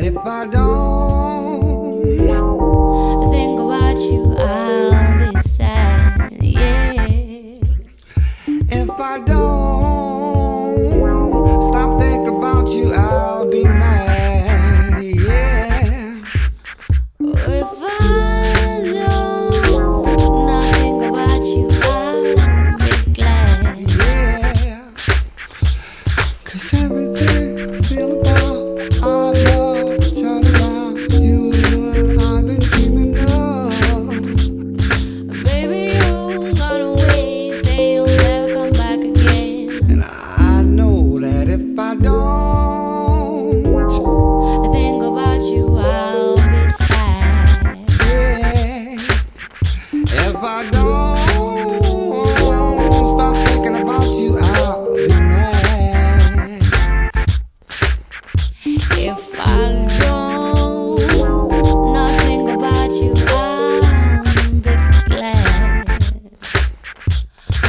If I don't think about you, I'll be sad. Yeah. If I don't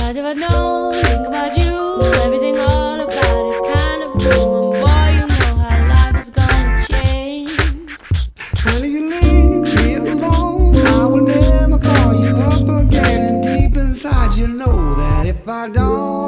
Cause if I don't think about you, everything all about it's kind of. And boy, you know how life is gonna change. You leave I will never call you up again. And deep inside, you know that if I don't,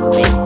Wait.